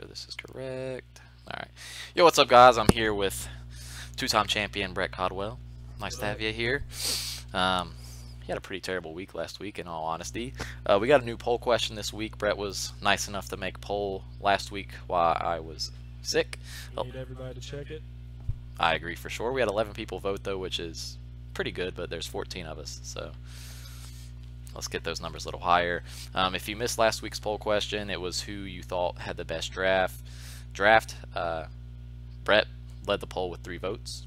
sure this is correct. All right. Yo, what's up, guys? I'm here with two-time champion Brett Codwell. Nice to have you here. Um, he had a pretty terrible week last week, in all honesty. Uh, we got a new poll question this week. Brett was nice enough to make poll last week while I was sick. You need everybody to check it. I agree for sure. We had 11 people vote though, which is pretty good, but there's 14 of us, so let's get those numbers a little higher. Um, if you missed last week's poll question, it was who you thought had the best draft. Draft. Uh, Brett led the poll with three votes.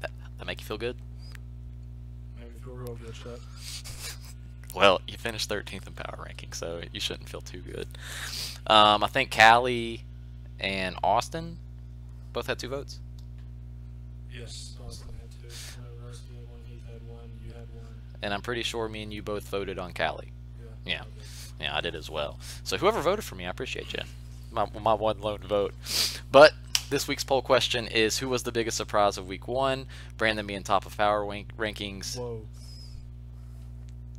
That, that make you feel good? Maybe feel real good, Chuck. Well, you finished 13th in power ranking, so you shouldn't feel too good. Um, I think Callie and Austin both had two votes. Yes, And I'm pretty sure me and you both voted on Callie. Yeah. Yeah. Yeah, I did as well. So whoever voted for me, I appreciate you. My, my one lone vote. But this week's poll question is who was the biggest surprise of week one? Brandon being top of power rank- rankings. Whoa.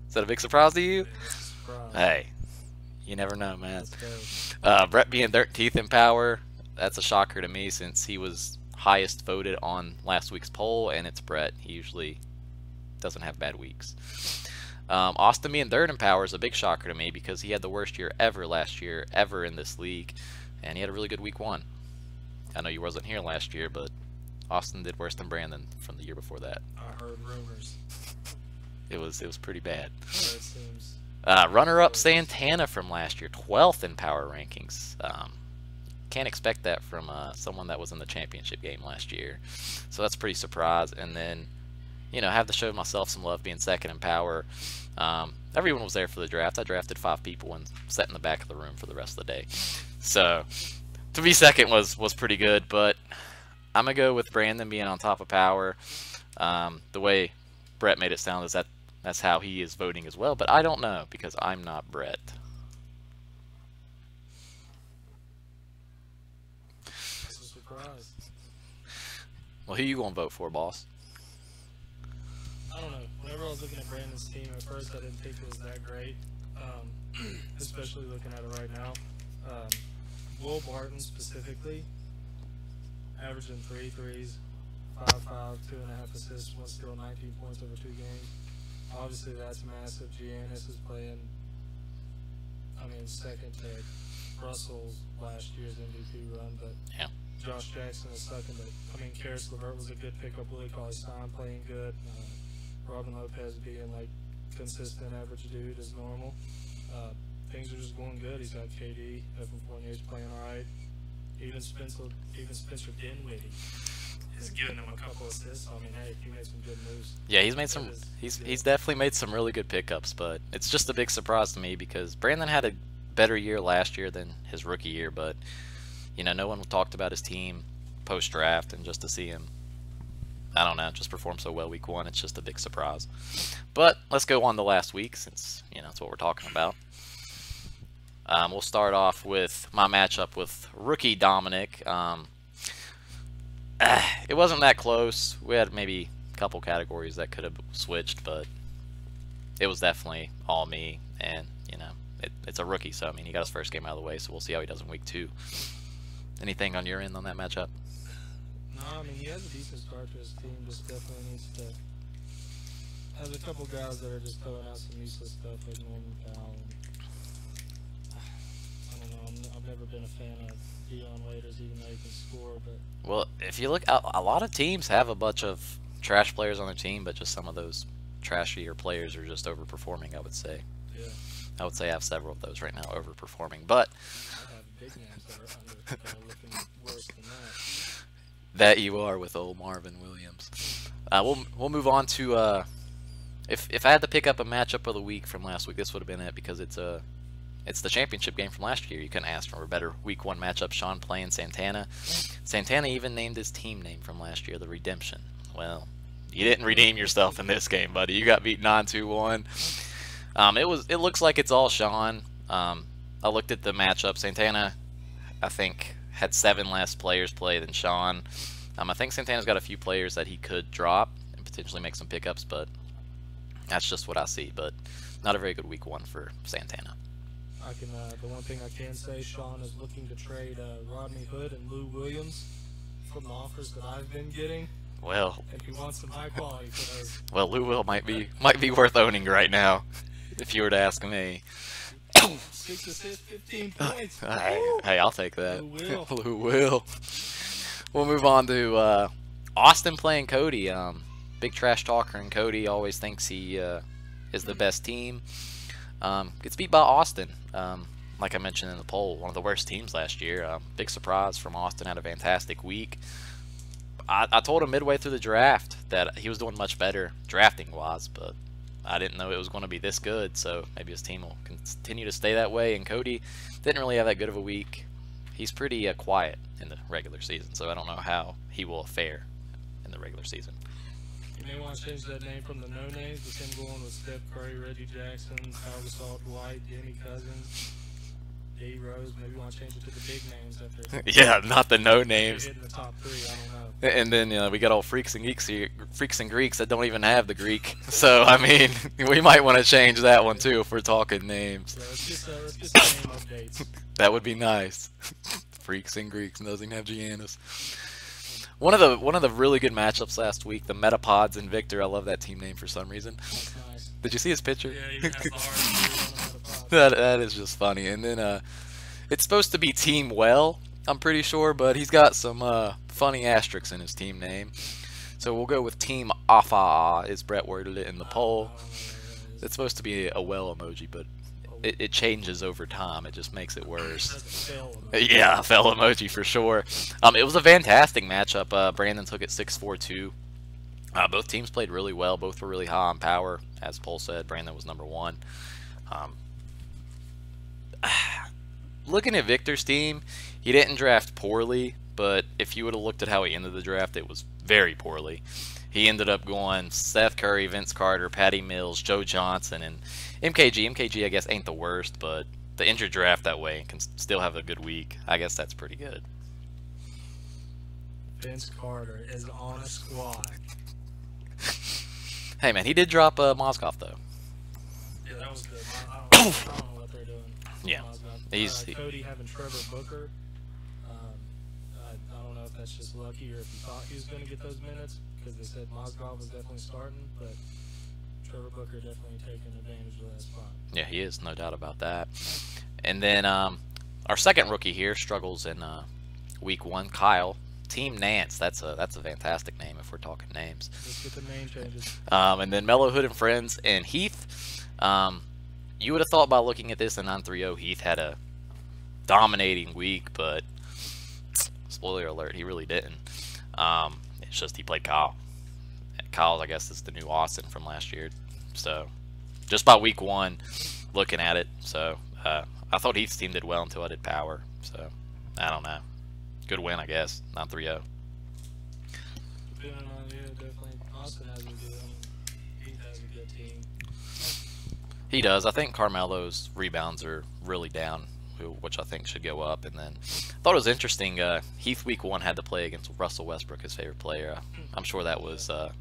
Is that a big surprise to you? Surprise. Hey, you never know, man. Let's go. Uh, Brett being 13th in power, that's a shocker to me since he was highest voted on last week's poll, and it's Brett. He usually doesn't have bad weeks. Um, Austin being third in power is a big shocker to me because he had the worst year ever last year, ever in this league, and he had a really good week one. I know you wasn't here last year, but Austin did worse than Brandon from the year before that. I heard rumors. It was it was pretty bad. Uh, runner-up Santana from last year, 12th in power rankings. Um, can't expect that from uh, someone that was in the championship game last year. So that's pretty surprise. And then, you know, have to show myself some love being second in power. Um, everyone was there for the draft. I drafted five people and sat in the back of the room for the rest of the day. So to be second was was pretty good. But I'm gonna go with Brandon being on top of power. Um, the way Brett made it sound is that that's how he is voting as well, but I don't know because I'm not Brett. That's a surprise. Well, who you gonna vote for, boss? I don't know. Whenever I was looking at Brandon's team at first, I didn't think it was that great. Um, especially looking at it right now. Um, Will Barton specifically, averaging three threes, five five, two and a half assists, one steal, 19 points over two games. Obviously, that's massive. Giannis is playing. I mean, second to Russell's last year's MVP run, but Yeah. Josh Jackson is second. But I mean, Caris LeVert was a good pickup. Willie Cauley Stein playing good. Uh, Robin Lopez being like consistent average dude as normal. Uh, things are just going good. He's got KD. Evan Fournier's playing all right. Even Spencer, even Spencer Dinwiddie is giving him a couple assists. I mean, hey, he made some good moves. Yeah, he's made some. He's he's definitely made some really good pickups, but it's just a big surprise to me because Brandon had a better year last year than his rookie year, but you know, no one talked about his team post draft, and just to see him, I don't know, just performed so well week one, it's just a big surprise. But let's go on the last week since you know that's what we're talking about. Um, we'll start off with my matchup with rookie Dominic. Um, it wasn't that close. We had maybe a couple categories that could have switched, but it was definitely all me. And you know, it, it's a rookie, so I mean, he got his first game out of the way, so we'll see how he does in week two. Anything on your end on that matchup? No, I mean he has a decent start to his team. Just definitely needs to. Has a couple guys that are just throwing out some useless stuff like Norman Powell. And, I don't know. I'm, I've never been a fan of Dion Waiters, even though he can score. But Well, if you look, a, a lot of teams have a bunch of trash players on their team, but just some of those trashier players are just overperforming. I would say. yeah, I would say I have several of those right now overperforming, but I have big names that are, under, that are looking worse than that. That you are with old Marvin Williams. Uh, we'll we'll move on to uh, if if I had to pick up a matchup of the week from last week, this would have been it because it's a it's the championship game from last year. You couldn't ask for a better week one matchup. Sean playing Santana. Santana even named his team name from last year, the Redemption. Well, you didn't redeem yourself in this game, buddy. You got beat 9-2-1. Um, it was it looks like it's all Sean. Um, I looked at the matchup. Santana, I think, had seven less players play than Sean. Um, I think Santana's got a few players that he could drop and potentially make some pickups, but that's just what I see. But not a very good week one for Santana. I can. Uh, the one thing I can say, Sean is looking to trade uh, Rodney Hood and Lou Williams from the offers that I've been getting, Well, and he wants some high quality those. well, Lou Will might be might be worth owning right now, if you were to ask me. Six assists, 15 points. Hey, hey, I'll take that. Lou Will. Lou Will. We'll move on to uh, Austin playing Cody. Um, big trash talker, and Cody always thinks he uh, is the best team. Um, gets beat by Austin. Um, like I mentioned in the poll, one of the worst teams last year. Um, big surprise from Austin. Had a fantastic week. I, I told him midway through the draft that he was doing much better drafting wise, but I didn't know it was going to be this good. So maybe his team will continue to stay that way. And Cody didn't really have that good of a week. He's pretty uh, quiet in the regular season, so I don't know how he will fare in the regular season. You may want to change that name from the no names, with him going with Steph Curry, Reggie Jackson, Kyle Gasol, Dwight, Jimmy Cousins, D Rose. Maybe you want to change it to the big names after yeah, not the no names. the top three. I don't know. And then uh, we got all freaks and geeks here, freaks and Greeks that don't even have the Greek. So I mean, we might want to change that one too if we're talking names. Yeah, let's just uh, let's some name updates. That would be nice. freaks and Greeks and doesn't have Giannis. One of the one of the really good matchups last week, the Metapods and Victor. I love that team name for some reason. That's nice. Did you see his picture? Yeah, that that is just funny. And then uh, it's supposed to be Team Well, I'm pretty sure, but he's got some uh, funny asterisks in his team name. So we'll go with Team Afa, as Brett worded it in the poll. Is. It's supposed to be a well emoji, but it, it changes over time. It just makes it worse. Yeah, fell emoji for sure. Um, it was a fantastic matchup. Uh, Brandon took it 6-4-2. Uh, both teams played really well. Both were really high on power. As Paul said, Brandon was number one. Um, looking at Victor's team, he didn't draft poorly, but if you would have looked at how he ended the draft, it was very poorly. He ended up going Seth Curry, Vince Carter, Patty Mills, Joe Johnson, and MKG. MKG, I guess, ain't the worst, but the injured draft that way and can still have a good week. I guess that's pretty good. Vince Carter is on a squad. Hey man, he did drop uh, Mozgov though. Yeah, that was good. I, I, He's- uh, Cody having Trevor Booker. Um, I, I don't know if that's just lucky or if he thought he was going to get those minutes because they said Mozgov was definitely starting, but Trevor Booker definitely taking advantage of that spot. Yeah, he is, no doubt about that. And then um, our second rookie here struggles in uh, week one, Kyle. Team Nance, that's a that's a fantastic name if we're talking names. Let's get the name changes. Um, and then Mellow Hood and Friends and Heath. Um, you would have thought by looking at this in 930 Heath had a dominating week, but spoiler alert, he really didn't. Um, it's just he played Kyle. Kyle, I guess, is the new Austin from last year. So just by week one, looking at it, so uh, I thought Heath's team did well until I did Power. So I don't know. Good win, I guess. 930. Depending on, yeah, definitely. Austin has a good, I has a good team. He does. I think Carmelo's rebounds are really down, who- which I think should go up. And then I thought it was interesting. Uh, Heath week one had to play against Russell Westbrook, his favorite player. I'm sure that was uh,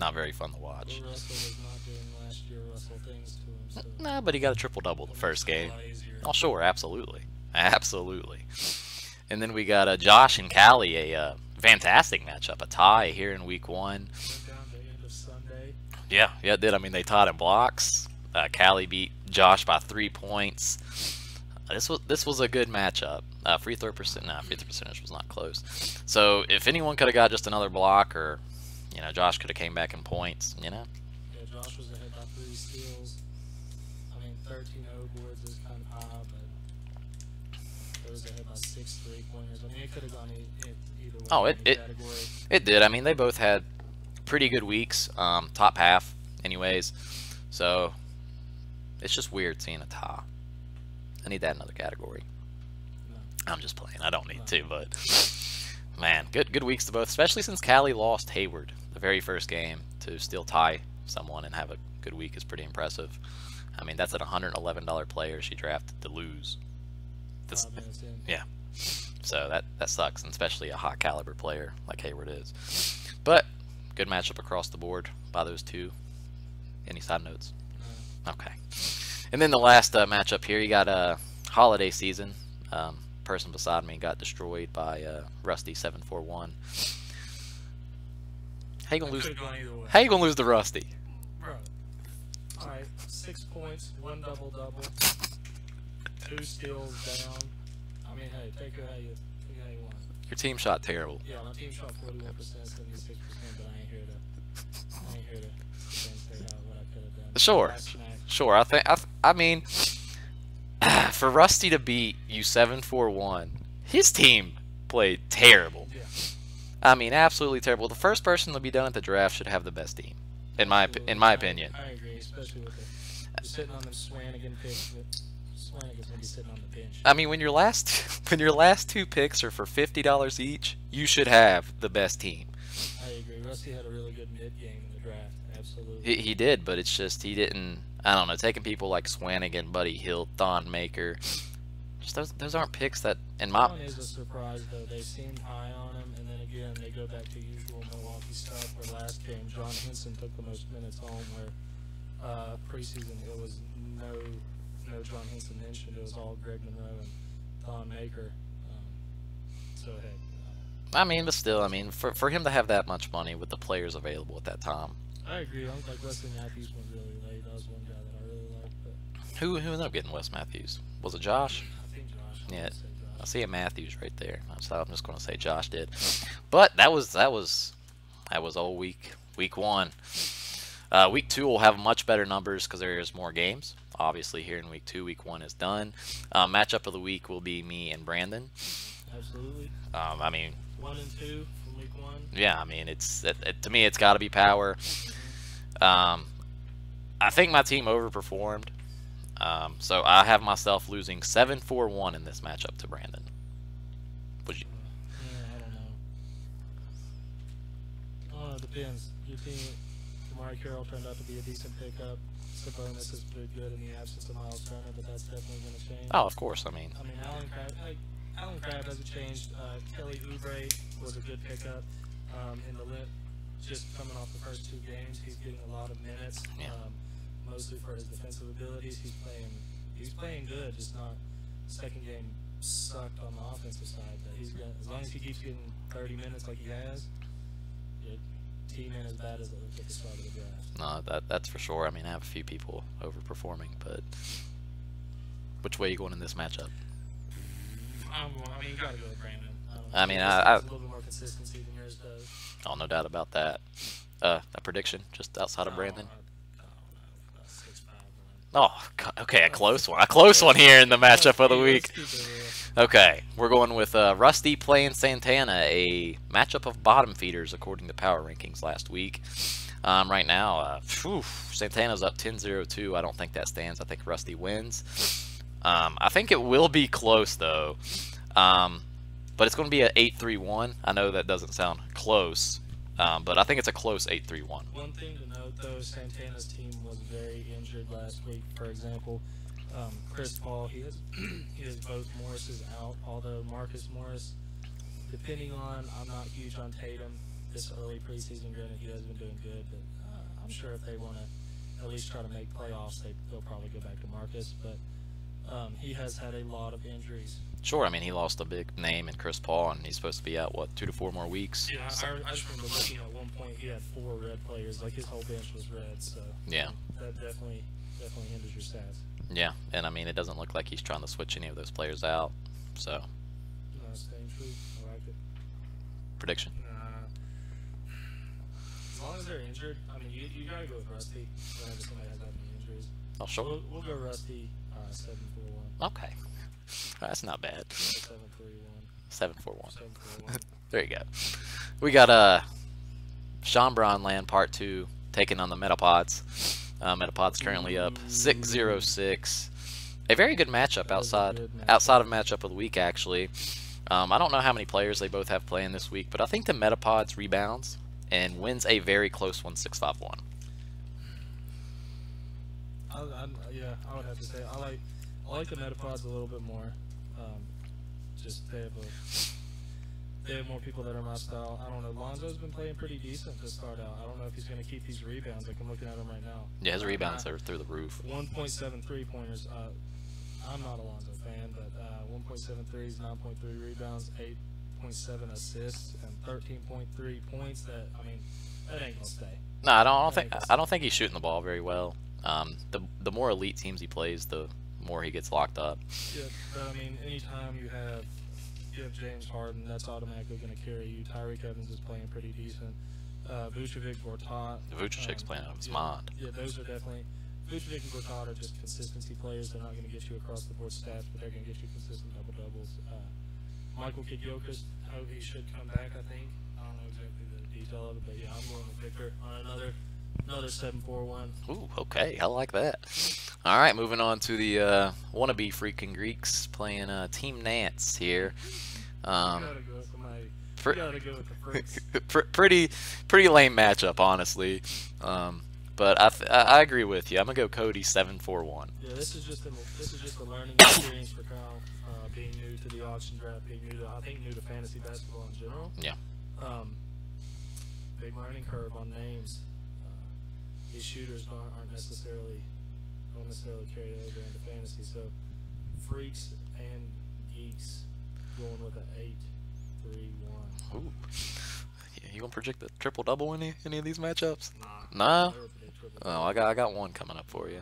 not very fun to watch. But Russell was not doing last year Russell things to him, so Nah, but he got a triple double the first game. Oh, sure, absolutely, absolutely. And then we got uh, Josh and Callie, a uh, fantastic matchup, a tie here in week one. Went down to end of Sunday. Yeah, yeah, it did. I mean, they tied in blocks. Uh, Callie beat Josh by three points. This was this was a good matchup. Uh, free throw percent, nah, free throw percentage was not close. So if anyone could have got just another block, or you know, Josh could have came back in points. You know, Yeah, Josh was ahead by three steals. I mean, 13 O boards is kind of high, but it was ahead by six three pointers. I mean, it could have gone either way. Oh, it- it- category. it did. I mean, they both had pretty good weeks. Um, top half, anyways. So it's just weird seeing a tie. I need that in another category. I'm just playing. I don't need to, but man, good good weeks to both, especially since Callie lost Hayward the very first game to still tie someone and have a good week is pretty impressive. I mean, that's an $111 player she drafted to lose. This, Five minutes in. yeah. So that that sucks, and especially a hot caliber player like Hayward is. But good matchup across the board by those two. Any side notes? Okay. And then the last uh, matchup here, you got a uh, holiday season. Um, person beside me got destroyed by uh, Rusty seven four one. How you gonna lose? How you gonna lose the Rusty? Bro. All right, six points, one double double, two steals down. I mean, hey, take it how you, take it how you want. Your team shot terrible. Yeah, my team shot forty-one percent, seventy-six percent, but I ain't here to, I ain't here to say how what I could have done. Sure, sure. I think I, I mean, for Rusty to beat you seven four one, his team played terrible. Yeah. I mean, absolutely terrible. The first person to be done at the draft should have the best team, in my in my opinion. I agree, especially with the, the sitting on them Swanigan picks. But Swanigan's gonna be sitting on the bench. I mean, when your last when your last two picks are for fifty dollars each, you should have the best team. I agree. Rusty had a really good mid game in the draft. Absolutely. He, he did, but it's just he didn't. I don't know. Taking people like Swanigan, Buddy Hield, Thon Maker, just those those aren't picks that in my One is a surprise though. They seemed high on him, and then again they go back to usual Milwaukee stuff. Where last game John Henson took the most minutes home. Where uh, preseason it was no no John Henson mentioned. It was all Greg Monroe and Thon Maker. Um, so heck, uh, I mean, but still, I mean, for for him to have that much money with the players available at that time, I agree. I don't like Wesley Matthews was really who who ended up getting Wes Matthews? Was it Josh? I think Josh. Yeah. I see a Matthews right there. So I'm just going to say Josh did. But that was that was that was all week week one. Uh, week two will have much better numbers because there's more games. Obviously, here in week two, week one is done. Uh, matchup of the week will be me and Brandon. Absolutely. Um, I mean, One and two from week one. yeah, I mean, it's it, it- to me, it's got to be power. Um, I think my team overperformed. Um, so I have myself losing 7-4-1 in this matchup to Brandon. Would you? Yeah, I don't know. Oh, it depends. Your team, Kamari Carroll turned out to be a decent pickup. Sabonis has played good in the absence of Miles Turner, but that's definitely going to change. Oh, of course. I mean, I mean, Allen Crabbe, like, Allen Crabbe hasn't changed. Uh, Kelly Oubre was a good pickup um, in the lit. Just coming off the first two games, he's getting a lot of minutes, Yeah. um, mostly for his defensive abilities. He's playing, he's playing good, just not. Second game sucked on the offensive side, but he's gonna, as long as he keeps getting 30 minutes like he has, your team ain't as bad as it looked at the start of the draft. no, that that's for sure. I mean, I have a few people overperforming, but which way you going in this matchup? I'm I mean, you gotta go with Brandon. I. I mean, His I- team's little bit more consistency than yours does. Oh, no doubt about that. Uh, a prediction just outside of Brandon. I- I don't know, about six, five, one. Oh, okay, a close one. A close one here in the matchup of the week. let's keep it real. Okay, we're going with uh, Rusty playing Santana, a matchup of bottom feeders according to power rankings last week. Um, right now, uh, phew, Santana's up 10-0-2. I don't think that stands. I think Rusty wins. Um, I think it will be close though, um, but it's going to be an 8-3-1. I know that doesn't sound close, um, but I think it's a close 8-3-1. One thing to note, though, Santana's team was very injured last week. For example, um, Chris Paul, he has he has both Morrises out. Although Marcus Morris, depending on, I'm not huge on Tatum this early preseason. Granted, he has been doing good, but uh, I'm sure if they want to at least try to make playoffs, they, they'll probably go back to Marcus. But um, he has had a lot of injuries. Sure, I mean he lost a big name in Chris Paul, and he's supposed to be out what two to four more weeks. Yeah, So- I, I just remember looking at one point, he had four red players. Like his whole bench was red. So Yeah. that definitely definitely hinders your stats. Yeah, and I mean it doesn't look like he's trying to switch any of those players out. So No, staying true. I like it. prediction. Uh, as long as they're injured, I mean, you, you gotta go with Rusty whenever somebody has that many injuries. Oh sure. We'll, we'll go Rusty uh, seven four one. Okay, that's not bad. Seven three one. Seven four one. Seven four one. There you go. We got uh Sean land part two taking on the Metapods. Uh, Metapods currently up six zero six. A very good matchup outside good matchup. outside of matchup of the week actually. Um, I don't know how many players they both have playing this week, but I think the Metapods rebounds and wins a very close one six five one. I, I, yeah, I would have to say I like I like the Metapods a little bit more. Um, just they have a they have more people that are my style. I don't know. Lonzo's been playing pretty decent to start out. I don't know if he's going to keep these rebounds. Like I'm looking at him right now. Yeah, his rebounds are through the roof. 1.7 three pointers. Uh, I'm not a Lonzo fan, but uh, 1.7 threes, 9.3 rebounds, 8.7 assists, and 13.3 points. That I mean, that ain't gonna stay. No, I don't, I don't think I don't think he's shooting the ball very well. Um, the the more elite teams he plays, the more he gets locked up. Yeah, but I mean, anytime you have you have James Harden, that's automatically going to carry you. Tyreke Evans is playing pretty decent. Uh, Vucevic, Gortat. Vucevic's um, playing out of his yeah, mind. Yeah, those are definitely. Vucevic and Gortat are just consistency players. They're not going to get you across the board stats, but they're going to get you consistent double doubles. Uh, Michael Kidd-Gilchrist, oh, he should come back. I think. I don't know exactly the detail of it, but yeah, I'm going with Victor on another another seven four one. Ooh, okay, I like that. All right, moving on to the uh, wannabe freaking Greeks playing uh, Team Nance here. Um, gotta go with my. pr- gotta go with the freaks. pr- pretty pretty lame matchup, honestly. Um, but I, I I agree with you. I'm gonna go Cody seven four one. Yeah, this is just a this is just a learning experience for Kyle, uh, being new to the auction draft, being new to I think new to fantasy basketball in general. Yeah. Um, big learning curve on names. These shooters aren't, aren't necessarily don't necessarily carry over into fantasy. So freaks and geeks going with an eight, three, one. Ooh. You gonna project the triple double any any of these matchups? Nah. Nah. never predict triple Oh. I got I got one coming up for you.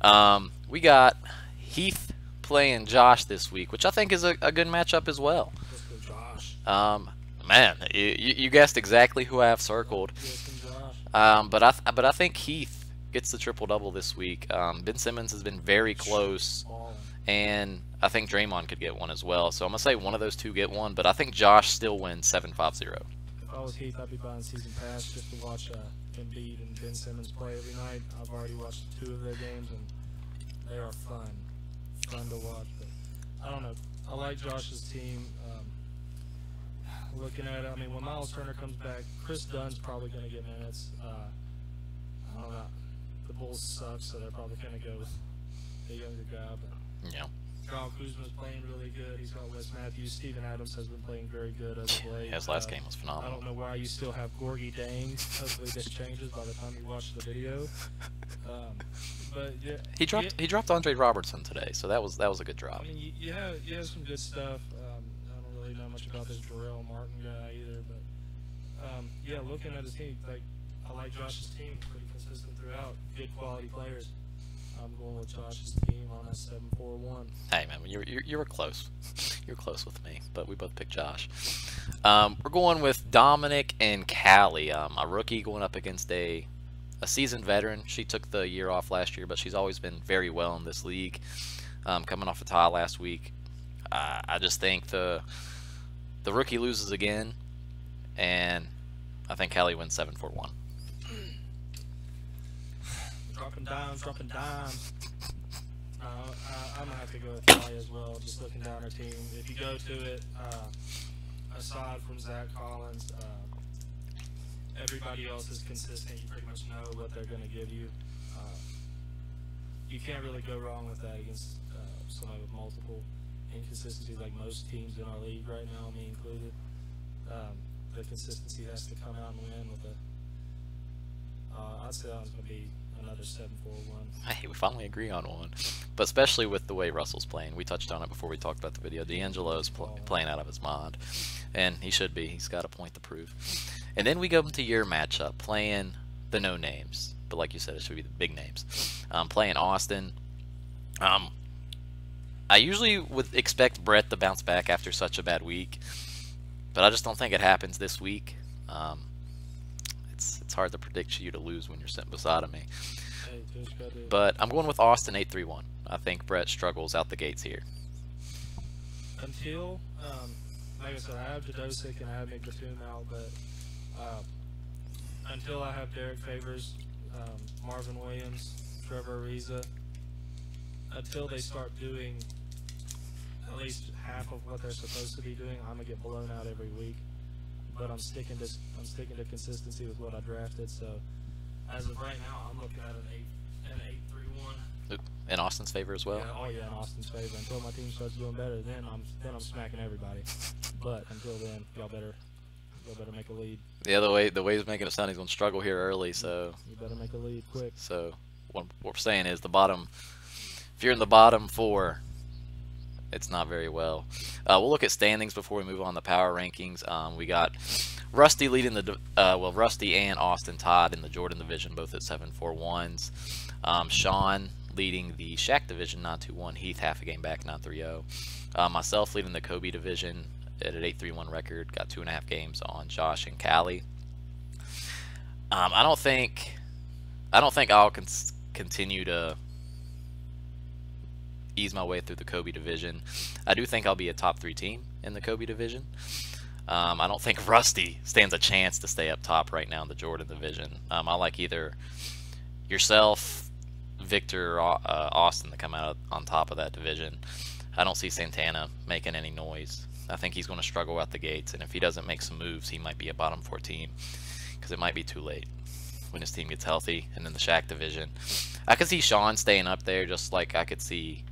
Um, we got Heath playing Josh this week, which I think is a, a good matchup as well. Let's go, Josh. Um, man, you, you you guessed exactly who I have circled. Um, but I but I think Heath gets the triple double this week. Um, ben Simmons has been very close, and I think Draymond could get one as well. So I'm gonna say one of those two get one, but I think Josh still wins seven five zero. If I was Heath, I'd be buying season pass just to watch uh, Embiid and Ben Simmons play every night. I've already watched two of their games, and they are fun, fun to watch. But I don't know. I like Josh's team. Um, looking at it, I mean, when Miles Turner comes back, Kris Dunn's probably going to get minutes. Uh, I don't know. The Bulls suck, so they're probably going to go with the younger guy. But Yeah. Kyle Kuzma's playing really good. He's got Wes Matthews. Steven Adams has been playing very good as of late. His last Uh, game was phenomenal. I don't know why you still have Gorgui Dieng. Hopefully this changes by the time you watch the video. Um, but yeah, He dropped yeah, he dropped Andre Roberson today, so that was that was a good drop. I mean, you, you have you have some good stuff. Um, I don't really know much about this Jarell Martin guy either, but um, yeah, looking at his team, like I like Josh's team, pretty consistent throughout. Good quality players. I'm going with Josh's team on a seven four one. Hey man, you you you were close. You were close with me, but we both picked Josh. Um, we're going with Dominic and Callie, um, a rookie going up against a a seasoned veteran. She took the year off last year, but she's always been very well in this league. Um, coming off a tie last week, uh, I just think the the rookie loses again, and I think Callie wins seven four one. Dropping dimes, dropping dimes. No, I, I'm gonna have to go with Kelly as well. Just looking down her team. If you go to it, uh, aside from Zach Collins, uh, everybody else is consistent. You pretty much know what they're gonna give you. Uh, you can't really go wrong with that against uh, somebody with multiple inconsistencies, like most teams in our league right now, me included. Um, the consistency has to come out and win with a. Uh, I'd say that was gonna be another seven four one. Hey, we finally agree on one. But especially with the way Russell's playing. We touched on it before we talked about the video. D'Angelo's pl- playing out of his mind. And he should be. He's got a point to prove. And then we go into your matchup, playing the no names. But like you said, it should be the big names. Um, playing Austin. Um, I usually would expect Brett to bounce back after such a bad week. But I just don't think it happens this week. Um, it's, it's hard to predict you to lose when you're sitting beside of me. Hey, just gotta do it. But I'm going with Austin 831. I think Brett struggles out the gates here. until, um, like I said, I have Jadosic and I have McBatoon out, but uh, until I have Derrick Favors, um, Marvin Williams, Trevor Ariza, until they start doing at least half of what they're supposed to be doing, I'm gonna get blown out every week. But I'm sticking to I'm sticking to consistency with what I drafted. So as of right now, I'm looking at an eight an eight three one. In Austin's favor as well. Yeah, oh yeah, in Austin's favor. Until my team starts doing better, then I'm then I'm smacking everybody. But until then, y'all better y'all better make a lead. Yeah, the way the way he's making it sound, he's gonna struggle here early. So You better make a lead quick. so what what we're saying is the bottom. If you're in the bottom four, it's not very well. Uh, we'll look at standings before we move on to power rankings. Um, we got Rusty leading the uh, well Rusty and Austin Todd in the Jordan division, both at seven four ones. Um, Sean leading the Shaq division, 921. Heath half a game back, 930. Uh, myself leading the Kobe division at an 831 record, got two and a half games on Josh and Callie. Um, I don't think, I don't think I'll con- continue to ease my way through the Kobe division. I do think I'll be a top three team in the Kobe division. Um, I don't think Rusty stands a chance to stay up top right now in the Jordan division. Um, I like either yourself, Victor, or uh, Austin to come out on top of that division. I don't see Santana making any noise. I think he's going to struggle out the gates, and if he doesn't make some moves, he might be a bottom four team because it might be too late when his team gets healthy. And then the Shaq division, I could see Sean staying up there, just like I could see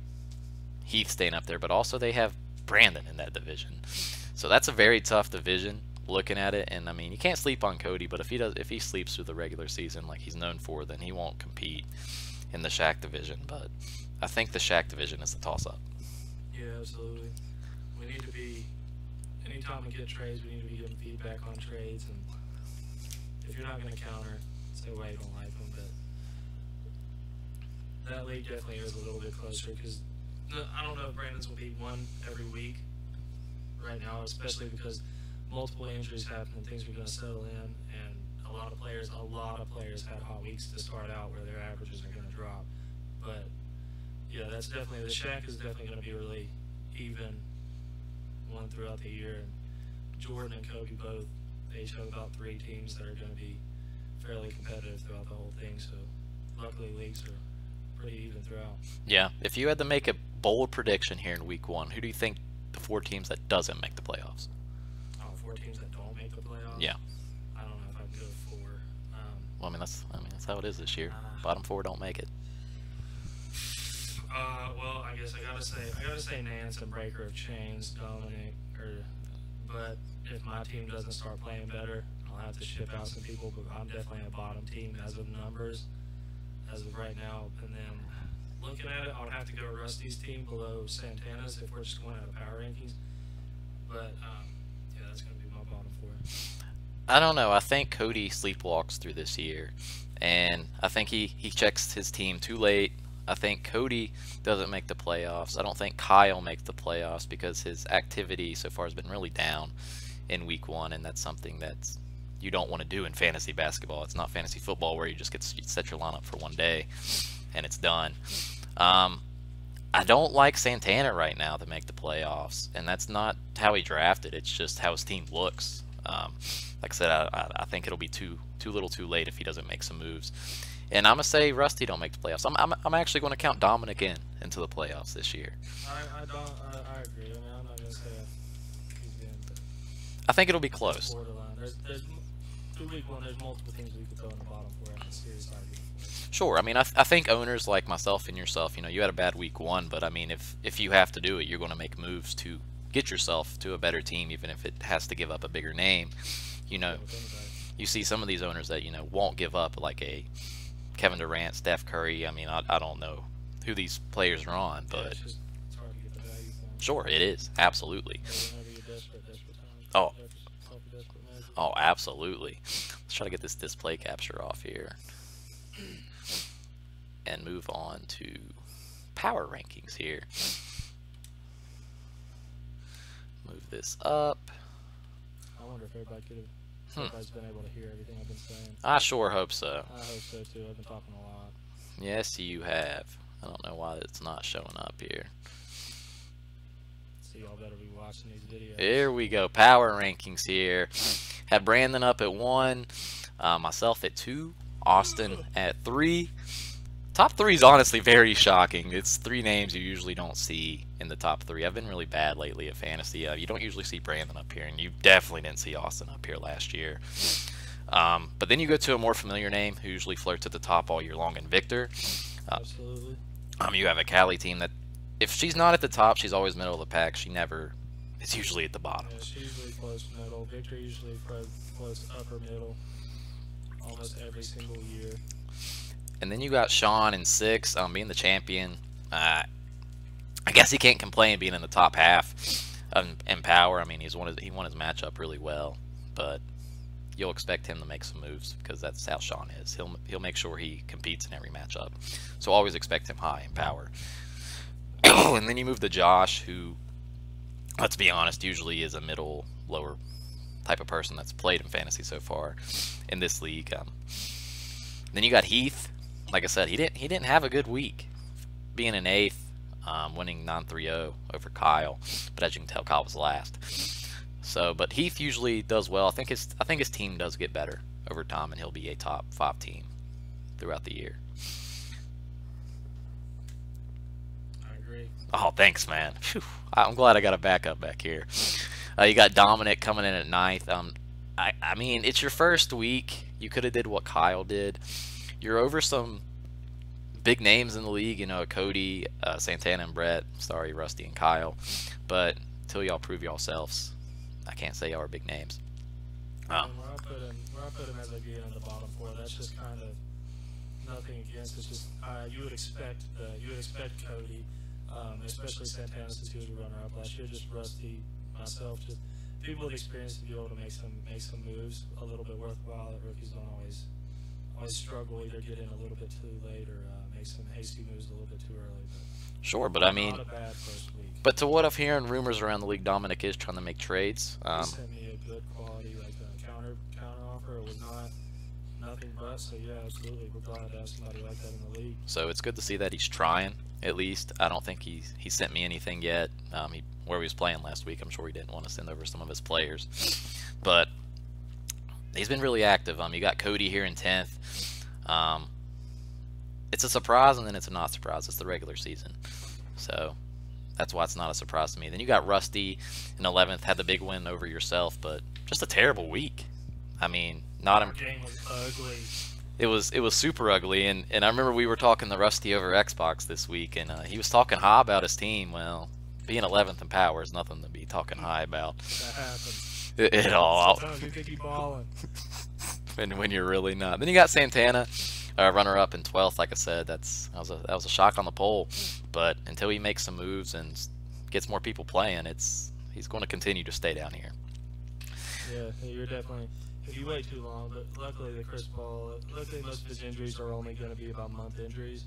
Heath staying up there. But also they have Brandon in that division, so that's a very tough division. Looking at it, and I mean, you can't sleep on Cody, but if he does, if he sleeps through the regular season like he's known for, then he won't compete in the Shaq division. But I think the Shaq division is the toss-up. Yeah, absolutely. We need to be. Anytime we get trades, we need to be getting feedback on trades, and if you're not going to counter, say why you don't like them. But that league definitely is a little bit closer because I don't know if Brandon's will be one every week right now, especially because multiple injuries happen and things are going to settle in, and a lot of players, a lot of players had hot weeks to start out where their averages are going to drop. But yeah, that's definitely the Shaq is definitely going to be really even one throughout the year. And Jordan and Kobe both they each have about three teams that are going to be fairly competitive throughout the whole thing. So luckily leagues are pretty even throughout. Yeah, if you had to make a bold prediction here in Week One, who do you think the four teams that doesn't make the playoffs? Oh, four teams that don't make the playoffs. Yeah. I don't know if I can go four. Um, Well, I mean that's I mean that's how it is this year. Uh, Bottom four don't make it. Uh, well, I guess I gotta say, I gotta say Nance and Breaker of Chains, Dominic, or, but if my team doesn't start playing better, I'll have to ship out some people. But I'm definitely a bottom team as of numbers, as of right now. And then looking at it, I would have to go Rusty's team below Santana's if we're just going out of power rankings. But um, yeah, that's gonna be my bottom four. I don't know. I think Cody sleepwalks through this year, and I think he he checks his team too late. I think Cody doesn't make the playoffs. I don't think Kyle makes the playoffs because his activity so far has been really down in week one, and that's something that's you don't want to do in fantasy basketball. It's not fantasy football where you just get set your lineup for one day and it's done. Um, I don't like Santana right now to make the playoffs, and that's not how he drafted. It's just how his team looks. Um, like I said, I, I, think it'll be too too little, too late if he doesn't make some moves. And I'm gonna say Rusty don't make the playoffs. I'm, I'm, I'm actually going to count Dominic in into the playoffs this year. I, I don't, I, I agree. I mean, I'm not gonna say he's in, but I think it'll be close. borderline. There's, there's, through week one, there's multiple teams we could throw in the bottom four and a serious argument for. Sure. I mean, I, th- I think owners like myself and yourself, you know, you had a bad week one, but I mean, if if you have to do it, you're going to make moves to get yourself to a better team, even if it has to give up a bigger name. You know, you see some of these owners that you know won't give up, like a Kevin Durant, Steph Curry. I mean, I, I don't know who these players are on, Yeah, but it's just it's hard to get the value for 'em. sure, it is absolutely. But Whenever you're desperate, desperate. Oh. desperate- Oh, absolutely. Let's try to get this display capture off here and move on to power rankings here. Move this up. I wonder if everybody could have. Hmm. Everybody's been able to hear everything I've been saying. I sure hope so. I hope so too. I've been talking a lot. Yes, you have. I don't know why it's not showing up here. So y'all better be watching these videos. Here we go. Power rankings here. Have Brandon up at one, uh, myself at two, Austin at three. Top three is honestly very shocking. It's three names you usually don't see in the top three. I've been really bad lately at fantasy. Uh, you don't usually see Brandon up here, and you definitely didn't see Austin up here last year. Um, but then you go to a more familiar name who usually flirts at the top all year long, and Victor. Uh, Absolutely. um, you have a Callie team that, if she's not at the top, she's always middle of the pack. She never is usually at the bottom. Yeah, she's usually close middle. Victor usually close, upper middle. Almost every single year. And then you got Sean in six, um, being the champion. Uh, I guess he can't complain being in the top half of, in power. I mean, he's won his, he won his matchup really well, but you'll expect him to make some moves because that's how Sean is. He'll he'll make sure he competes in every matchup. So always expect him high in power. and then you move to Josh, who, let's be honest, usually is a middle lower type of person that's played in fantasy so far in this league. Um, then you got Heath. Like I said, he didn't he didn't have a good week, being an eighth, um, winning 9-3-0 over Kyle. But as you can tell, Kyle was last. So, but Heath usually does well. I think his I think his team does get better over time, and he'll be a top five team throughout the year. I agree. Oh, thanks, man. Phew. I'm glad I got a backup back here. Uh, you got Dominic coming in at ninth. Um, I, I mean, it's your first week. You could have did what Kyle did. You're over some big names in the league, you know, Cody, uh, Santana, and Brett. Sorry, Rusty and Kyle. But until y'all prove y'all yourselves, I can't say y'all are big names. Um, where I put him, where I put him as I get in the bottom four, that's just kind of nothing against. It's just uh, you would expect the, you would expect Cody, um, especially Santana since he was a runner-up last year. Just Rusty, myself, just people with experience to be able to make some make some moves a little bit worthwhile that rookies don't always always struggle either get in a little bit too late or uh, make some hasty moves a little bit too early. But sure, but I mean, not a bad first week. but to what I'm hearing rumors around the league, Dominic is trying to make trades. Um, he sent me a good quality like a counter counter offer. It was not nothing but. So yeah, absolutely, we're glad to have somebody like that in the league. So it's good to see that he's trying. At least I don't think he he sent me anything yet. Um, he, where he was playing last week, I'm sure he didn't want to send over some of his players, but he's been really active. Um, you got Cody here in tenth. Um, it's a surprise and then it's a not surprise. It's the regular season, so that's why it's not a surprise to me. Then you got Rusty in eleventh, had the big win over yourself, but just a terrible week. I mean, not Our game was ugly. it was it was super ugly and, and I remember we were talking to Rusty over Xbox this week and uh, he was talking high about his team. Well, being 11th in power is nothing to be talking high about That happens. At all. Sometimes you think you balling. When, when you're really not. Then you got Santana, uh, runner up in 12th. Like I said, that's that was a that was a shock on the poll. But until he makes some moves and gets more people playing, it's he's going to continue to stay down here. Yeah, you're definitely. If you wait too long, but luckily the Chris Paul, luckily most of his injuries are only going to be about month injuries.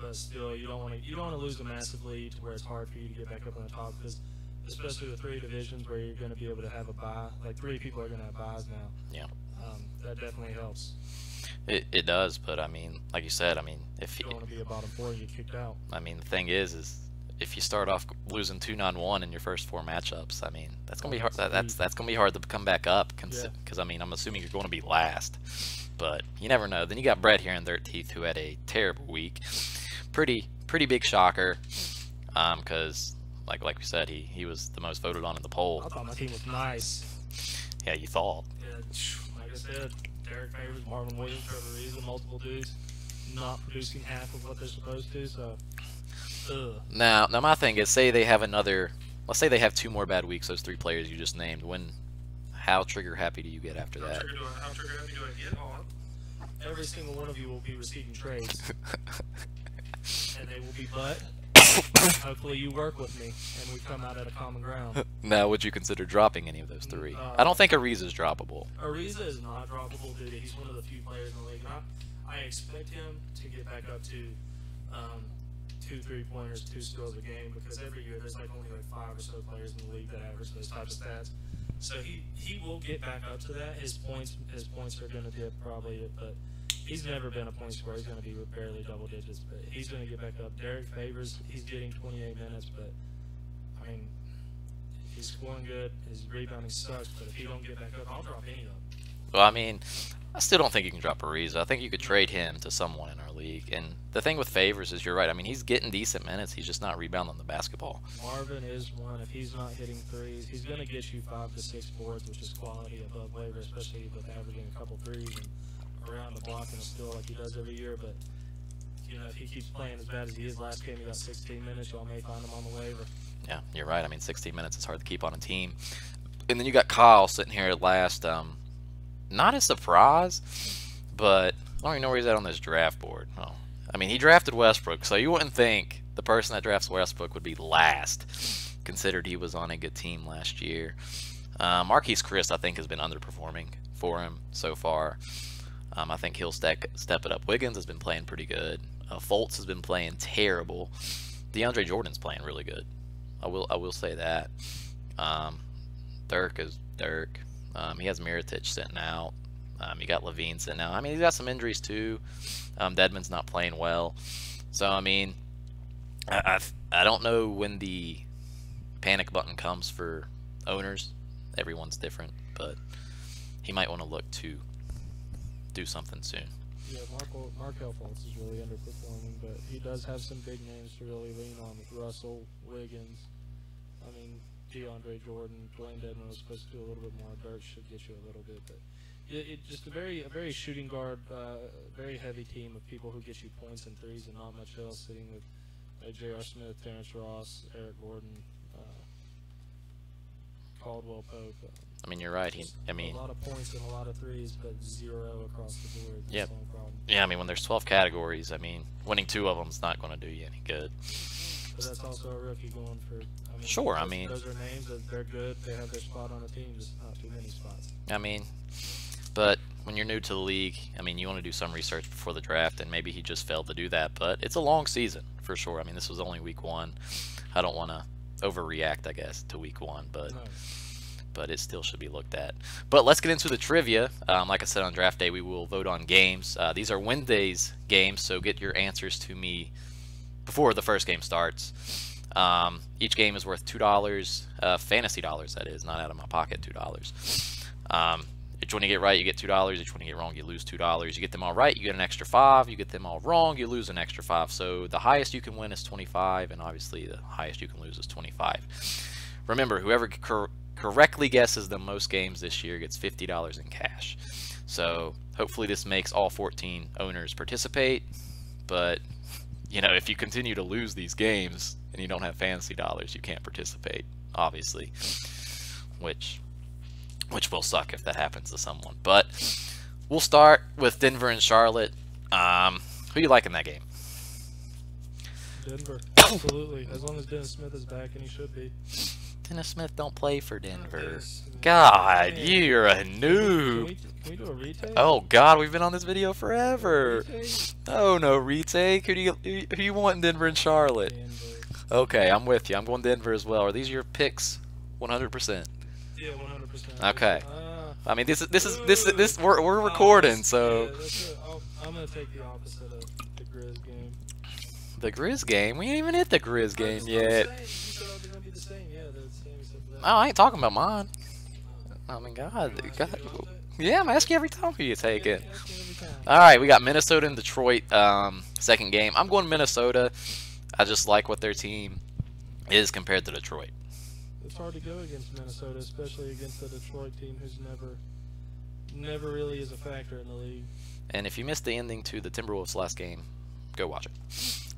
But still, you don't want to you don't want to lose a massive lead to where it's hard for you to get back up on the top because, especially with three divisions where you're going to be able to have a bye, like three people are going to have buys now. Yeah. Um, that definitely helps. It, it does, but I mean, like you said, I mean, if You don't want to be a bottom four you get kicked out. I mean, the thing is, is if you start off losing two nine one in your first four matchups, I mean, that's gonna be hard. That, that's that's gonna be hard to come back up. Because Yeah. I mean, I'm assuming you're going to be last, but you never know. Then you got Brett here in 13th, who had a terrible week. Pretty pretty big shocker, um, because like like we said, he he was the most voted on in the poll. I thought my team was nice. Yeah, you thought. Yeah, like I said, Derrick Favors, Marvin Williams, Trevor Ariza, multiple dudes not producing half of what they're supposed to. So, ugh. Now now my thing is, say they have another. Let's say they have two more bad weeks. Those three players you just named. When how trigger happy do you get after How that? trigger how trigger happy do I get? Oh, every single one of you will be receiving trades, and they will be but. Hopefully, you work with me, and we come out at a common ground. Now, would you consider dropping any of those three? Uh, I don't think Ariza is droppable. Ariza is not droppable due to he's one of the few players in the league. And I, I expect him to get back up to um, two three pointers, two steals a game because every year there's like only like five or so players in the league that average those types of stats. So he, he will get back up to that. His points his points are going to dip probably, but he's never been a point scorer. He's going to be with barely double digits, but he's going to get back up. Derek Favors, he's getting 28 minutes, but I mean, he's scoring good. His rebounding sucks, but if he don't get back up, I'll drop any of them. Well, I mean, I still don't think you can drop Ariza. I think you could trade him to someone in our league. And the thing with Favors is you're right. I mean, he's getting decent minutes. He's just not rebounding the basketball. Marvin is one. If he's not hitting threes, he's going to get you five to six boards, which is quality above waiver, especially with averaging a couple threes and around the block and a steal like he does every year. But you know, if he keeps playing as bad as he is, last game he got 16 minutes. Y'all may find him on the waiver. Yeah, you're right. I mean, 16 minutes is hard to keep on a team. And then you got Kyle sitting here at last. Um, not a surprise, but I don't even know where he's at on this draft board. Oh, I mean, he drafted Westbrook, so you wouldn't think the person that drafts Westbrook would be last, considered he was on a good team last year. Uh, Marquese Chriss, I think, has been underperforming for him so far. Um, I think he'll step step it up. Wiggins has been playing pretty good. Uh, Fultz has been playing terrible. DeAndre Jordan's playing really good. I will I will say that. Um, Dirk is Dirk. Um, he has Mirotic sitting out. Um, you got LaVine sitting out. I mean, he's got some injuries too. Um, Dedmon's not playing well. So I mean, I, I I don't know when the panic button comes for owners. Everyone's different, but he might want to look to do something soon. Yeah, Marco, Markelle Fultz is really underperforming, but he does have some big names to really lean on with Russell, Wiggins. I mean, DeAndre Jordan, Dewayne Dedmon was supposed to do a little bit more. Dirk should get you a little bit, but it, it just a very a very shooting guard, uh, very heavy team of people who get you points and threes and not much else. Sitting with uh, J.R. Smith, Terrence Ross, Eric Gordon, uh, Caldwell Pope. Uh, I mean, you're right. He, I mean, a lot of points and a lot of threes, but zero across the board. That's Yep. the yeah. I mean, when there's 12 categories, I mean, winning two of them is not going to do you any good. But that's also a rookie going for. I mean, Sure, I mean- those are names that they're good. They have their spot on the team, just not too many spots. I mean, but when you're new to the league, I mean, you want to do some research before the draft, and maybe he just failed to do that. But it's a long season for sure. I mean, this was only week one. I don't want to overreact, I guess, to week one, but No. But it still should be looked at. But let's get into the trivia. Um, like I said on draft day, we will vote on games. Uh, these are Wednesday's games, so get your answers to me before the first game starts. Um, each game is worth two dollars, uh, fantasy dollars that is, not out of my pocket two dollars. Um, each one you get right, you get two dollars. Each one you get wrong, you lose two dollars. You get them all right, you get an extra five. You get them all wrong, you lose an extra five. So the highest you can win is twenty-five, and obviously the highest you can lose is twenty-five. Remember, whoever correctly guesses the most games this year gets fifty dollars in cash. So hopefully this makes all 14 owners participate. But you know, if you continue to lose these games and you don't have fantasy dollars, you can't participate, obviously. Which which will suck if that happens to someone. But we'll start with Denver and Charlotte. Um, who you like in that game? Denver, absolutely. As long as Dennis Smith is back, and he should be. Dennis Smith don't play for Denver. God, you're a noob. can we do a retake? Oh God, we've been on this video forever. Oh no, retake. Who do you who do you want in Denver and Charlotte? Okay, I'm with you. I'm going Denver as well. Are these your picks? 100%. Yeah, 100%. Okay. Uh, I mean, this is this is this is this we're we're recording, uh, so yeah, that's it. I'll, I'm gonna take the opposite of the Grizz game. the Grizz game. We ain't even hit the Grizz game yet. Same except for that. Oh, I ain't talking about mine. I mean, God, You wanna ask God. me about that? Yeah, I'm asking every time who you take it. ask me every time. All right, we got Minnesota and Detroit. Um, second game. I'm going Minnesota. I just like what their team is compared to Detroit. It's hard to go against Minnesota, especially against the Detroit team, who's never, never really is a factor in the league. And if you missed the ending to the Timberwolves last game, go watch it.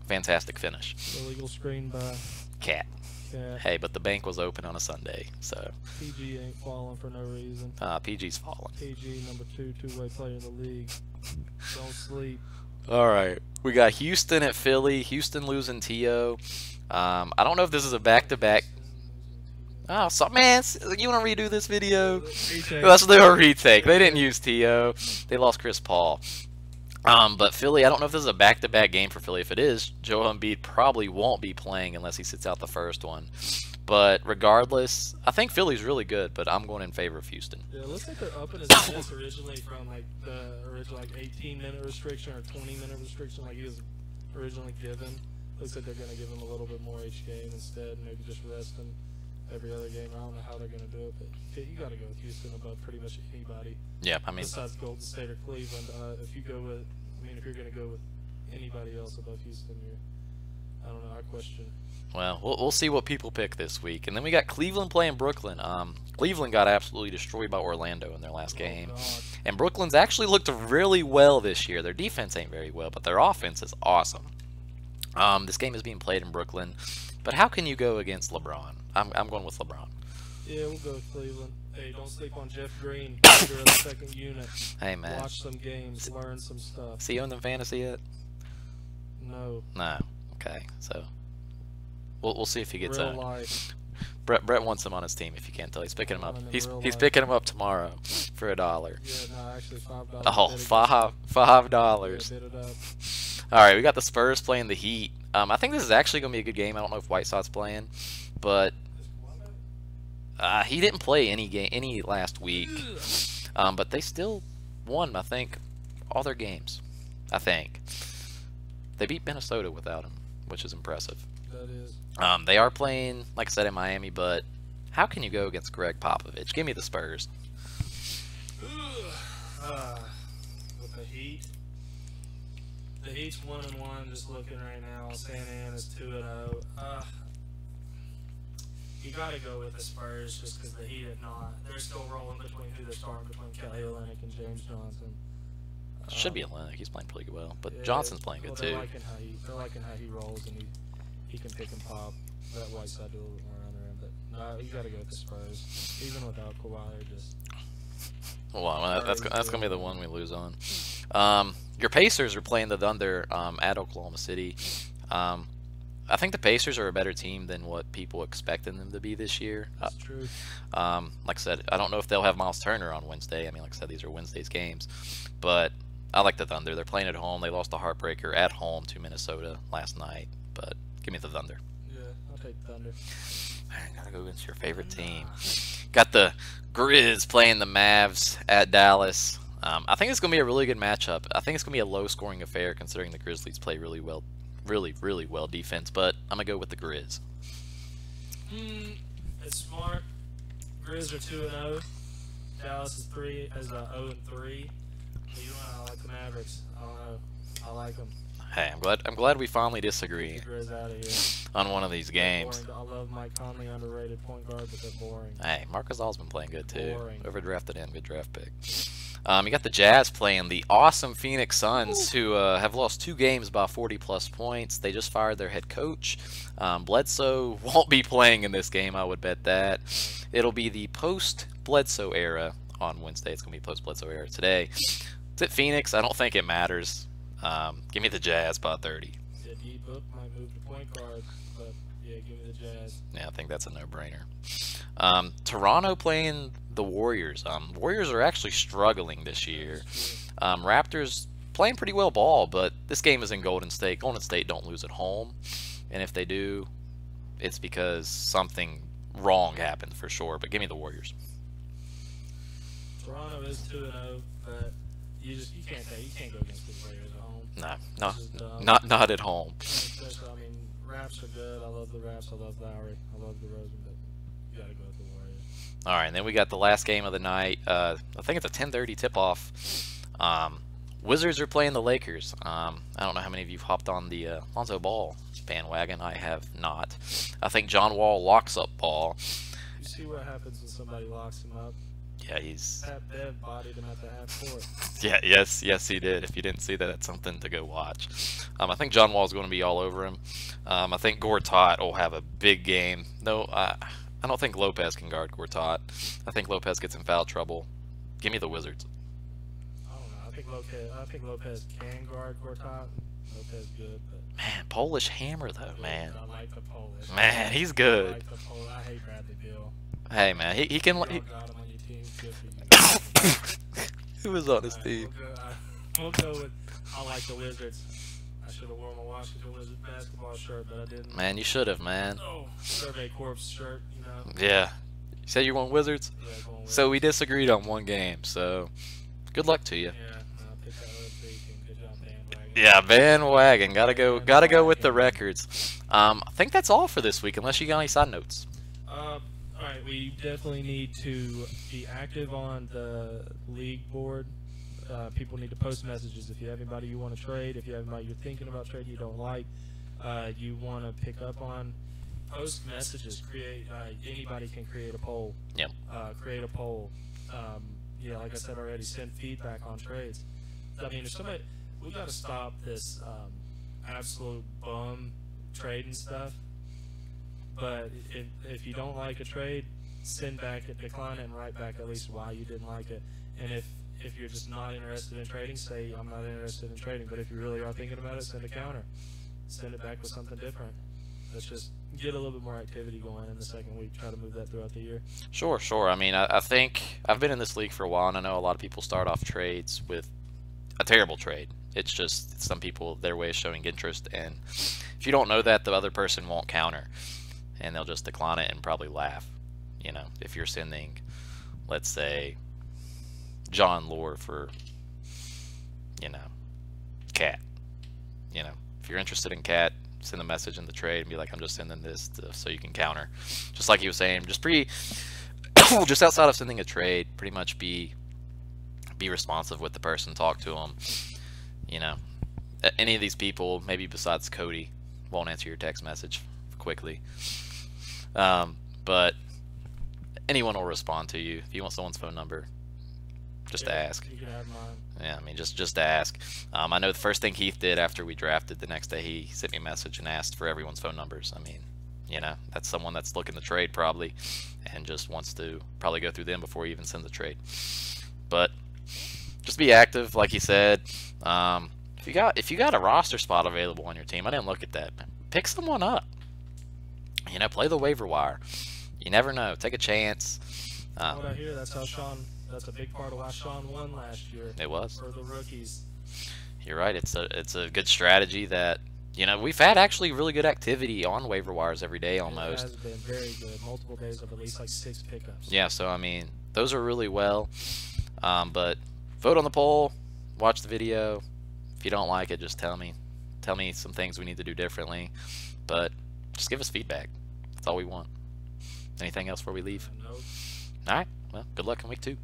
Fantastic finish. Illegal screen by KAT. KAT. Hey, but the bank was open on a Sunday, so PG ain't falling for no reason. uh, PG's falling. PG number two, two-way player in the league. Don't sleep. All right, we got Houston at Philly. Houston losing To. Um, I don't know if this is a back-to-back. Oh, so man, you want to redo this video? Do a retake. They didn't use To. They lost Chris Paul. Um, but Philly, I don't know if this is a back-to-back game for Philly. If it is, Joel Embiid probably won't be playing unless he sits out the first one. But regardless, I think Philly's really good. But I'm going in favor of Houston. Yeah, it looks like they're upping his minutes originally from like the original like 18 minute restriction or 20 minute restriction like he was originally given. Looks like they're gonna give him a little bit more each game instead, maybe just rest him every other game. I don't know how they're gonna do it, but yeah, you gotta go with Houston above pretty much anybody Yeah, I mean, besides Golden State or Cleveland. Uh, if you go with, I mean, if you're gonna go with anybody else above Houston, you're, I don't know, I question. Well, we'll we'll see what people pick this week, and then we got Cleveland playing Brooklyn. Um, Cleveland got absolutely destroyed by Orlando in their last game, Oh, God. and Brooklyn's actually looked really well this year. Their defense ain't very well, but their offense is awesome. Um, this game is being played in Brooklyn. But how can you go against LeBron? I'm, I'm going with LeBron. Yeah, we'll go with Cleveland. Hey, don't sleep on Jeff Green. You're in the second unit. Hey, man. Watch some games, learn some stuff. See you on the fantasy yet? No, No. Okay, so we'll we'll see if he gets real owned. life. Brett Brett wants him on his team. If you can't tell, he's picking him up. On him in He's he's picking him up tomorrow for a dollar. Yeah, no, actually five dollars. Oh, five five dollars. Bid it up. All right, we got the Spurs playing the Heat. Um, I think this is actually gonna be a good game. I don't know if White Sox playing, but uh, he didn't play any game any last week. Um, but they still won. I think all their games. I think they beat Minnesota without him, which is impressive. That is. Um, they are playing, like I said, in Miami, but how can you go against Gregg Popovich? Give me the Spurs. Uh, with the Heat. The Heat's one and one. Just looking right now, San Ann is two and zero. Uh, you got to go with the Spurs just because the Heat have not. They're still rolling between who they're starting between Kelly Olynyk and James Johnson. Should be Um, He's playing pretty well, but yeah, Johnson's playing well, good they're too. Liking how he, they're liking how he rolls and he he can pick and pop. That white side do a little more under him, but no, you got to go with the Spurs. Even without Kawhi, they're just Well, that- that's that's gonna be the one we lose on. Um, your Pacers are playing the Thunder um, at Oklahoma City. Um, I think the Pacers are a better team than what people expected them to be this year. Uh, that's true. Um, like I said, I don't know if they'll have Miles Turner on Wednesday. I mean, like I said, these are Wednesday's games, but I like the Thunder. They're playing at home. They lost a heartbreaker at home to Minnesota last night, but give me the Thunder. Yeah, I'll take Thunder. Man, gotta go against your favorite team. Got the Grizz playing the Mavs at Dallas. Um, I think it's gonna be a really good matchup. I think it's gonna be a low-scoring affair considering the Grizzlies play really well, really, really well defense. But I'm gonna go with the Grizz. Mm, it's smart. Grizz are two and zero. Dallas is three as uh, zero and three. You know, I like the Mavericks. I don't know. I like them. Hey, I'm glad. I'm glad we finally disagree Get the Grizz out of here. on one of these games. Boring. I love Mike Conley, underrated point guard, but they're boring. Hey, Marc Gasol's been playing good too. Boring. Overdrafted him, good draft pick. Um, you got the Jazz playing the awesome Phoenix Suns, who uh, have lost two games by 40 plus points. They just fired their head coach. Um, Bledsoe won't be playing in this game, I would bet that. It'll be the post Bledsoe era on Wednesday. It's going to be post Bledsoe era today. Is it Phoenix. I don't think it matters. Um, give me the Jazz by 30. Yeah, D Book might move to point guard, but yeah, give me the Jazz. Yeah, I think that's a no-brainer. Um, Toronto playing the Warriors. Um, Warriors are actually struggling this year. Um, Raptors playing pretty well ball, but this game is in Golden State. Golden State don't lose at home, and if they do, it's because something wrong happened for sure. But give me the Warriors. Toronto is two and zero, but you just you can't you can't go against the Warriors at home. No, no, is not not at home. I mean, Raps are good. I love the Raps. I love Lowry. I love DeRozan, but you gotta go with the Warriors. All right, and then we got the last game of the night. Uh, I think it's a 10:30 tip-off. Um, Wizards are playing the Lakers. Um, I don't know how many of you have hopped on the uh, Lonzo Ball bandwagon. I have not. I think John Wall locks up Ball. You see what happens when somebody locks him up. Yeah, he's. Pat Bev bodied him at the half court. Yeah, yes, yes, he did. If you didn't see that, it's something to go watch. Um, I think John Wall's going to be all over him. Um, I think Gortat will have a big game. No, I, I don't think Lopez can guard Gortat. I think Lopez gets in foul trouble. Give me the Wizards. I don't know. I think Lopez. I think Lopez can guard Gortat. Lopez good, but Man, Polish hammer though, man. I like the Polish. Man, he's I good. like the Polish. I hate Bradley Beal. Hey, man, he, he can. He, got him on your team. Good for you. who was on his team? We'll go, I, uh, we'll go with. I like the Wizards. Should have worn my Washington Wizards basketball shirt, but I didn't. Man, you should have, man. Oh, Survey Corps shirt. You know. Yeah. You said you want Wizards? Yeah. So we disagreed on one game, so good luck to you. Yeah, no, I picked that other three team. Good job, bandwagon. Yeah, bandwagon. Gotta go. Gotta go with the records. Um, I think that's all for this week, unless you got any side notes. Uh, all right, we definitely need to be active on the league board. Uh, people need to post messages. If you have anybody you want to trade, if you have anybody you're thinking about trading you don't like, uh, you want to pick up on, post messages. Create. Uh, anybody can create a poll. Yep. Uh, create a poll. Um, yeah, like I said already, send feedback on trades. I mean, if somebody, we got to stop this um, absolute bum trading stuff. But if, if you don't like a trade, send back it, decline it, and write back at least why you didn't like it. And if if you're just not interested in trading, say I'm not interested in trading. But if you really are thinking about it, send a counter. Send it back with something different. Let's just get a little bit more activity going in the second week. Try to move that throughout the year. Sure, sure. I mean, I, I think I've been in this league for a while, and I know a lot of people start off trades with a terrible trade. It's just some people their way of showing interest, and if you don't know that, the other person won't counter, and they'll just decline it and probably laugh. You know, if you're sending, let's say, John Lore for, you know, KAT. You know, if you're interested in KAT, send a message in the trade and be like, I'm just sending this to, so you can counter. Just like he was saying, just pretty, just outside of sending a trade, pretty much be be responsive with the person, talk to them. You know, any of these people, maybe besides Cody, won't answer your text message quickly. Um, but anyone will respond to you if you want someone's phone number. Just Yeah, ask. You can have mine. Yeah, I mean, just just ask. Um, I know the first thing Heath did after we drafted, the next day he sent me a message and asked for everyone's phone numbers. I mean, you know, that's someone that's looking to trade probably, and just wants to probably go through them before he even sends the trade. But just be active, like he said. Um, if you got if you got a roster spot available on your team, I didn't look at that. Pick someone up. You know, play the waiver wire. You never know. Take a chance. Um, what I hear, that's how Sean. That's a big part of why Sean won last year it was. for the rookies. You're right. It's a it's a good strategy that you know we've had actually really good activity on waiver wires every day almost. It has been very good. Multiple days of at least like six pickups. Yeah. So I mean those are really well. Um, but vote on the poll, watch the video. If you don't like it, just tell me. Tell me some things we need to do differently. But just give us feedback. That's all we want. Anything else before we leave? No. All right. Well, good luck in week two.